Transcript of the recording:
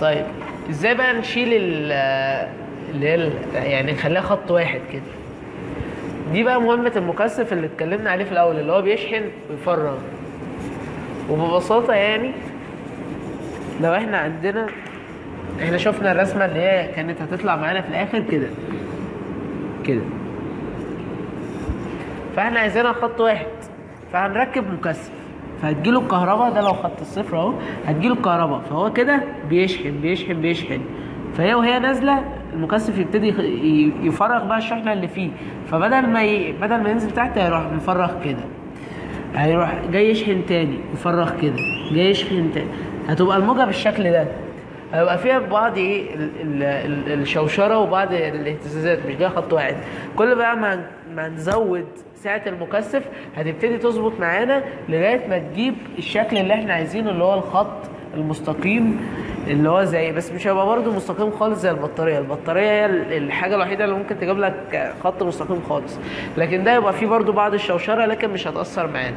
طيب إزاي بقى نشيل ال اللي هي يعني نخليها خط واحد كده؟ دي بقى مهمة المكثف اللي اتكلمنا عليه في الأول اللي هو بيشحن ويفرغ. وببساطة يعني لو إحنا عندنا إحنا شفنا الرسمة اللي هي كانت هتطلع معانا في الآخر كده كده. فإحنا عايزينها خط واحد فهنركب مكثف. فهتجيله الكهرباء ده لو خط الصفر اهو هتجيله الكهرباء. فهو كده بيشحن بيشحن بيشحن. فهي وهي نازلة المكثف يبتدي يفرغ بقى الشحنة اللي فيه. فبدل ما ي... بدل ما ينزل تحت هيروح مفرغ كده. هيروح جاي يشحن تاني يفرغ كده جاي يشحن تاني هتبقى الموجة بالشكل ده. هيبقى فيها بعض إيه ال- ال- ال- الشوشرة وبعض الاهتزازات مش جاية خط واحد. كل بقى ما ما نزود سعه المكثف هتبتدي تظبط معانا لغاية ما تجيب الشكل اللي إحنا عايزينه اللي هو الخط المستقيم اللي هو زي بس مش هيبقى برضه مستقيم خالص زي البطارية. البطارية هي ال- الحاجة الوحيدة اللي ممكن تجيب لك خط مستقيم خالص. لكن ده يبقى فيه برضه بعض الشوشرة لكن مش هتأثر معانا.